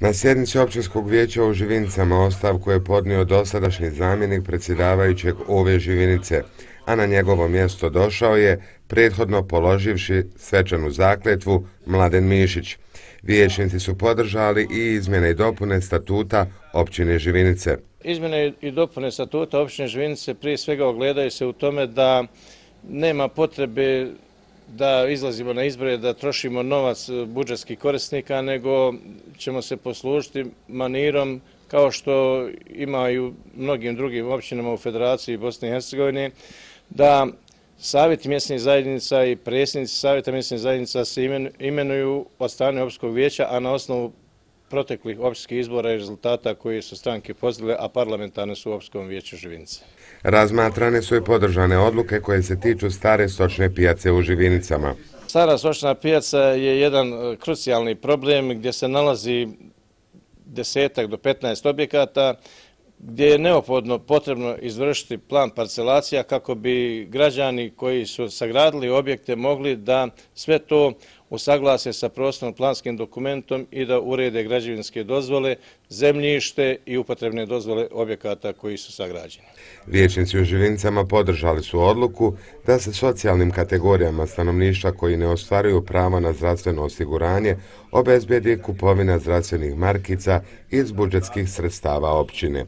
Na sjednici općinskog vijeća u Živinicama ostavku je podnio dosadašnji zamjenik predsjedavajućeg ove Živinice, a na njegovo mjesto došao je, prethodno položivši svečanu zakletvu, Mladen Mišić. Vijećnici su podržali i izmjene i dopune statuta općine Živinice. Izmjene i dopune statuta općine Živinice prije svega ogledaju se u tome da nema potrebe da izlazimo na izbore, da trošimo novac e, budžetskih korisnika, nego ćemo se poslužiti manirom kao što imaju mnogim drugim općinama u Federaciji Bosne i Hercegovine, da savjeti mjesnih zajednica i predsjednici savjeta mjesnih zajednica se imenuju od strane Opskog vijeća, a na osnovu proteklih općinskih izbora i rezultata koje su stranke pozdile, a parlamentarne su u Opskom vijeću Živince. Razmatrane su i podržane odluke koje se tiču stare stočne pijace u Živinicama. Stara stočna pijaca je jedan e, krucijalni problem gdje se nalazi desetak do 15 objekata gdje je neophodno potrebno izvršiti plan parcelacija kako bi građani koji su sagradili objekte mogli da sve to usaglase sa prostornom planskim dokumentom i da urede građevinske dozvole, zemljište i upotrebne dozvole objekata koji su sagrađeni. Vječnici u Živincama podržali su odluku da se socijalnim kategorijama stanovništva koji ne ostvaruju pravo na zdravstveno osiguranje obezbedi kupovina zdravstvenih markica iz budžetskih sredstava općine.